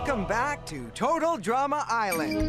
Welcome back to Total Drama Island.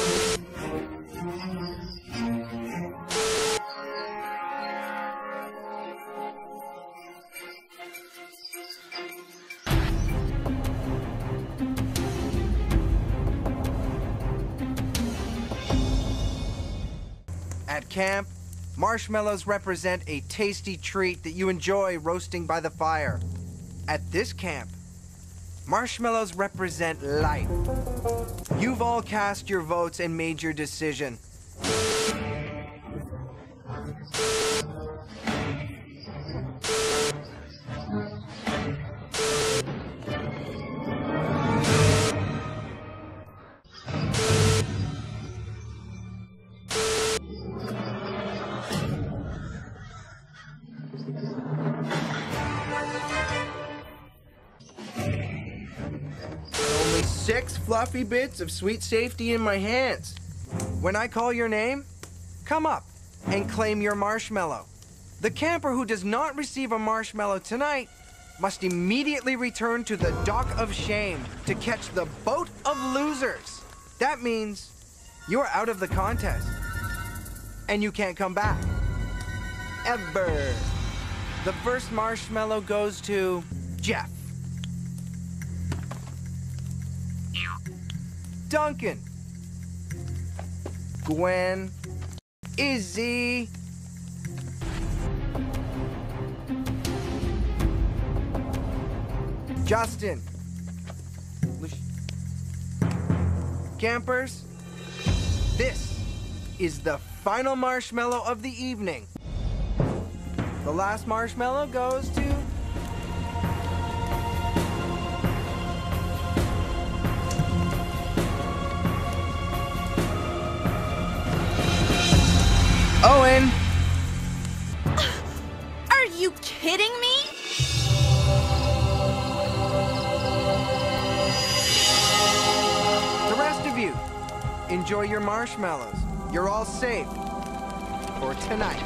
At camp, marshmallows represent a tasty treat that you enjoy roasting by the fire. At this camp, marshmallows represent life. You've all cast your votes and made your decision. Six fluffy bits of sweet safety in my hands. When I call your name, come up and claim your marshmallow. The camper who does not receive a marshmallow tonight must immediately return to the dock of shame to catch the boat of losers. That means you're out of the contest and you can't come back. Ever. The first marshmallow goes to Geoff. Duncan, Gwen, Izzy, Justin, Campers, this is the final marshmallow of the evening. The last marshmallow goes to enjoy your marshmallows. You're all safe for tonight.